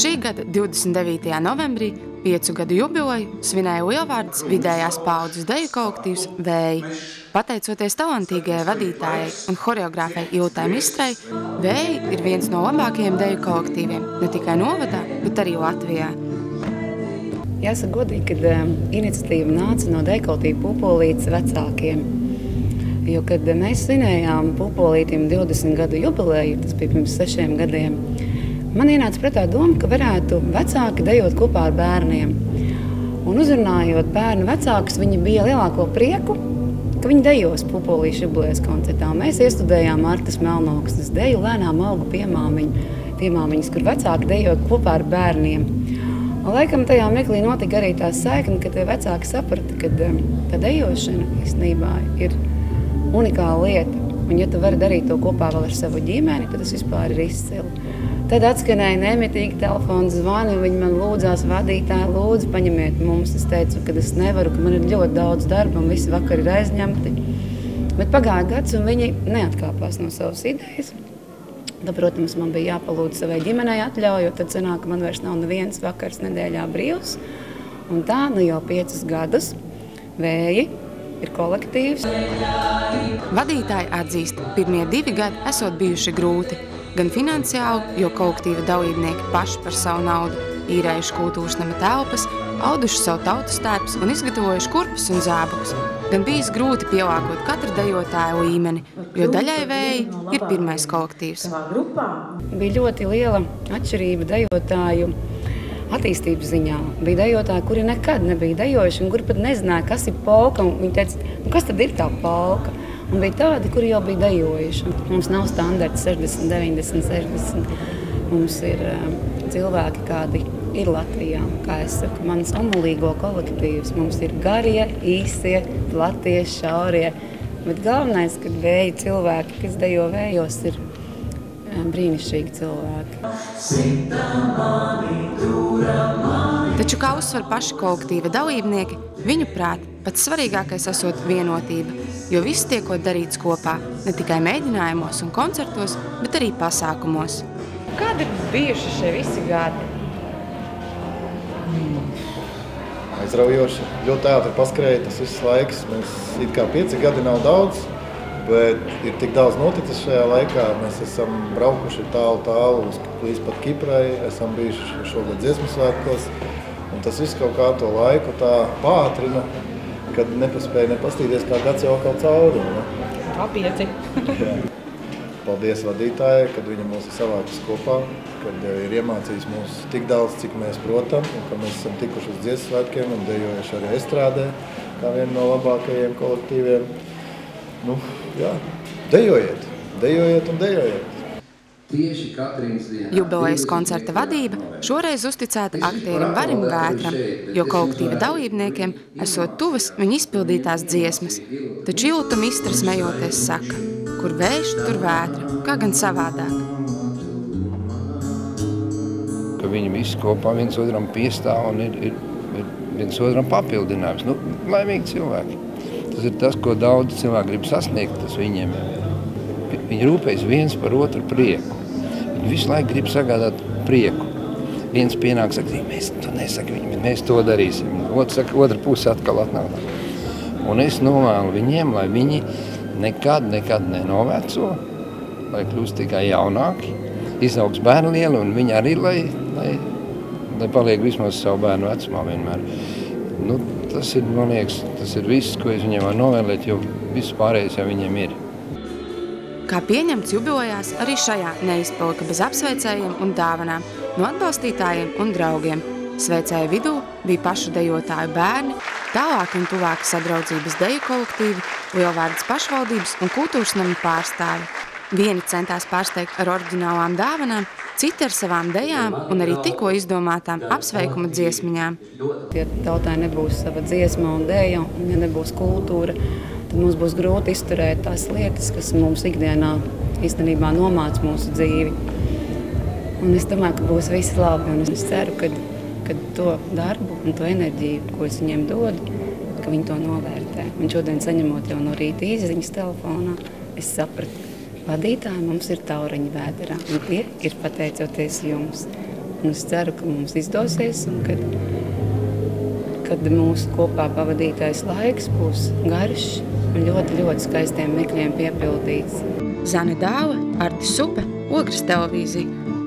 Šī gada 29. novembrī piecu gadu jubileju svinēja Lielvārdas vidējās paudzes deju kolektīvs Vēji. Pateicoties talantīgajai vadītājai un horeogrāfai Iltai Mistrai, Vēji ir viens no labākajiem deju kolektīviem ne tikai novadā, bet arī Latvijā. Jāsaka godīgi, kad um, iniciatīva nāca no dekoltīva pupolītes vecākiem. Jo, kad mēs svinējām pupolītim 20 gadu jubileju, tas bija pirms sešiem gadiem, man ienāca prātā doma, ka varētu vecāki dejot kopā ar bērniem. Un uzrunājot bērnu vecākus, viņi bija lielāko prieku, ka viņi dejos pupolīšu jubilejas koncertā. Mēs iestudējām Martas Melnoksnes deju lēnām augu piemāmiņu, piemāmiņas, kur vecāki dejot kopā ar bērniem. Un, laikam tajā mirklī notika arī tā saikne, ka tie vecāki saprata, ka tā dejošana īstenībā ir unikāla lieta. Un, ja tu vari darīt to kopā ar savu ģimeni, tad tas vispār ir izcili. Tad atskanēja nemitīgi telefona zvani, viņi man lūdzās, vadītāji, lūdzu, paņemiet mums. Es teicu, ka es nevaru, ka man ir ļoti daudz darba un visi vakar ir aizņemti. Bet pagāja gads, un viņi neatkāpās no savas idejas. Tad, protams, man bija jāpalūdz savai ģimenei atļauju, jo tad sanāk, ka man vairs nav neviens vakars nedēļā brīvs. Un tā nu jau piecus gadus vēji ir kolektīvs. Vadītāji atzīst, pirmie divi gadi esot bijuši grūti. Gan finansiāli, jo kolektīva dalībnieki paši par savu naudu īrējuši kultūras nama telpas, auduši savu tautas tērps un izgatavojuši kurpes un zābakus. Gan bijis grūti pielāgot katru dejotāju līmeni, jo daļai vēji ir pirmais kolektīvs. Bija ļoti liela atšķirība dejotāju attīstības ziņā. Bija dejotāji, kuri nekad nebija dejojuši, un kuri pat nezināja, kas ir polka. Viņi teica, nu, kas tad ir tā polka? Un bija tādi, kuri jau bija dejojuši. Mums nav standarts 60, 90, 60. Mums ir uh, cilvēki, kādi ir Latvijā. Kā es saku, mans omulīgo kolektīvs. Mums ir garie, īsie, platie, šaurie. Bet galvenais, kad vēja cilvēki, kas dejo vējos, ir brīnišķīgi cilvēki. Taču, kā uzsver paši kolektīva dalībnieki, viņu prāt pats svarīgākais esot vienotība, jo viss tiekot darīts kopā, ne tikai mēģinājumos un koncertos, bet arī pasākumos. Kādi ir bijuši šie visi gadi? Aizraujoši. Ļoti ātri paskrēja tas viss laiks. Mēs it kā pieci gadi nav daudz, bet ir tik daudz noticis šajā laikā. Mēs esam braukuši tālu, tālu uz, līdz pat Kiprai, esam bijuši šogad dziesmu svētkos. Un tas viss kaut kā to laiku tā pātrina, kad nepaspēja nepastīties, kā gads jau kaut cauri. Ne? Kā pieci. Paldies vadītājai, kad viņa mūs ir savācis kopā, kad ir iemācījis mūs tik daudz, cik mēs protam, un ka mēs esam tikuši uz dziesmu svētkiem un dejojuši arī estrādē, kā viena no labākajiem kolektīviem. Nu, jā, dejojiet, dejojiet un dejojiet. Jubilejas koncerta vadība šoreiz uzticēta aktierim Varim Vētram, jo kolektīva dalībniekiem esot tuvas viņa izpildītās dziesmas. Taču Ilta Mistra smejoties saka, kur vējš, tur vētra, kā gan savādāk. Ka viņi visi kopā viens otram piestāv un ir, ir, ir viens otram papildinājums. Nu, laimīgi cilvēki. Tas ir tas, ko daudz cilvēku grib sasniegt, tas viņiem. Viņi rūpējas viens par otru prieku. Viņi visu laiku grib sagādāt prieku. Viens pienāk, saka, mēs to nesaka, viņi, mēs to darīsim. Otrs saka, otra puse atkal atnāk. Un es novēlu viņiem, lai viņi nekad, nekad nenoveco, lai kļūst tikai jaunāki, izaugs bērni lieli un viņi arī, lai, lai, lai paliek vismaz savu bērnu vecumā vienmēr. Nu, tas ir, man liekas, tas ir viss, ko es viņiem varu novēlēt, jo viss pārējais jau viņiem ir. Kā pieņemts jubilejās, arī šajā neizpalika bez apsveicējiem un dāvanām no atbalstītājiem un draugiem. Sveicēju vidū bija pašu dejotāju bērni, tālāk un tuvāk sadraudzības deju kolektīvi, Lielvārdas pašvaldības un kultūras nama pārstāvi. Vieni centās pārsteigt ar oriģinālām dāvanām, citi ar savām dejām un arī tikko izdomātām apsveikuma dziesmiņām. Ja tautai nebūs sava dziesma un dēja, un ja nebūs kultūra, tad mums būs grūti izturēt tās lietas, kas mums ikdienā īstenībā nomāca mūsu dzīvi. Un es domāju, ka būs viss labi, un es ceru, ka, ka to darbu un to enerģiju, ko es viņiem dodu, ka viņi to novērtē. Un šodien saņemot jau no rīta īziņas telefonā, es sapratu, vadītāji mums ir tauriņi vēderā, un tie ir pateicoties jums. Un es ceru, ka mums izdosies un kad, kad mūsu kopā pavadītais laiks būs garš un ļoti, ļoti skaistiem mikļiem piepildīts. Zane Dāva, Artis Supe, Ogres televīzija.